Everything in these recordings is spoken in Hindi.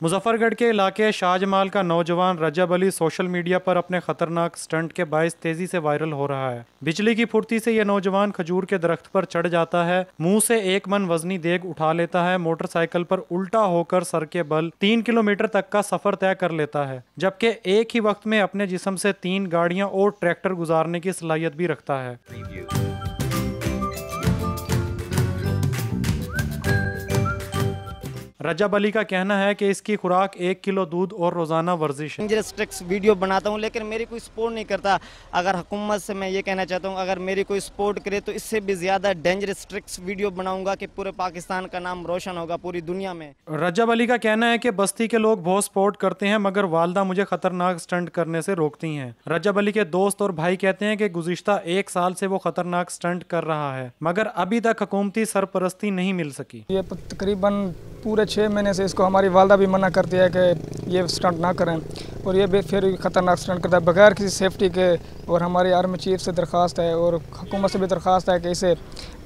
मुजफ्फरगढ़ के इलाके शाहजमाल का नौजवान रजब अली सोशल मीडिया पर अपने खतरनाक स्टंट के बायस तेज़ी से वायरल हो रहा है। बिजली की फुर्ती से यह नौजवान खजूर के दरख्त पर चढ़ जाता है, मुँह से एक मन वजनी देग उठा लेता है, मोटरसाइकिल पर उल्टा होकर सर के बल तीन किलोमीटर तक का सफ़र तय कर लेता है, जबकि एक ही वक्त में अपने जिसम से तीन गाड़ियाँ और ट्रैक्टर गुजारने की सलाहियत भी रखता है। रजब अली का कहना है कि इसकी खुराक एक किलो दूध और रोज़ाना वर्जिश ट्रिक्स वीडियो बनाता हूँ लेकिन मेरी कोई सपोर्ट नहीं करता। अगर हुकूमत से मैं ये कहना चाहता हूँ अगर मेरी कोई सपोर्ट करे तो इससे भी ज़्यादा डेंजरस ट्रिक्स वीडियो बनाऊँगा कि पूरे पाकिस्तान का नाम रोशन होगा पूरी दुनिया में। रजब अली का कहना है कि बस्ती के लोग बहुत सपोर्ट करते हैं मगर वालदा मुझे खतरनाक स्टंट करने से रोकती हैं। रजब अली के दोस्त और भाई कहते हैं कि गुजश्ता एक साल से वो खतरनाक स्टंट कर रहा है मगर अभी तक हुकूमती सरपरस्ती नहीं मिल सकी। ये तकरीबन पूरे छः महीने से इसको हमारी वालदा भी मना करती है कि ये स्टंट ना करें। और ये भी फिर ख़तरनाक स्टंट करता है। बगैर किसी सेफ्टी के और हमारी आर्मी चीफ से दरख्वास्त है और हुकूमत से भी दरख्वास्त है कि इसे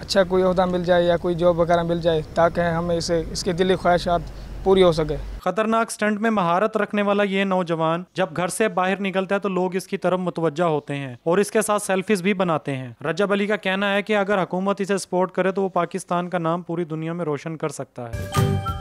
अच्छा कोई अहदा मिल जाए या कोई जॉब वगैरह मिल जाए ताकि हमें इसे इसकी दिली ख्वाहिशात पूरी हो सके। खतरनाक स्टंट में महारत रखने वाला ये नौजवान, जब घर से बाहर निकलता है तो लोग इसकी तरफ़ मुतवजा होते हैं और इसके साथ सेल्फीज भी बनाते हैं। रजब अली का कहना है कि अगर हुकूमत इसे सपोर्ट करे तो वो पाकिस्तान का नाम पूरी दुनिया में रोशन कर सकता है।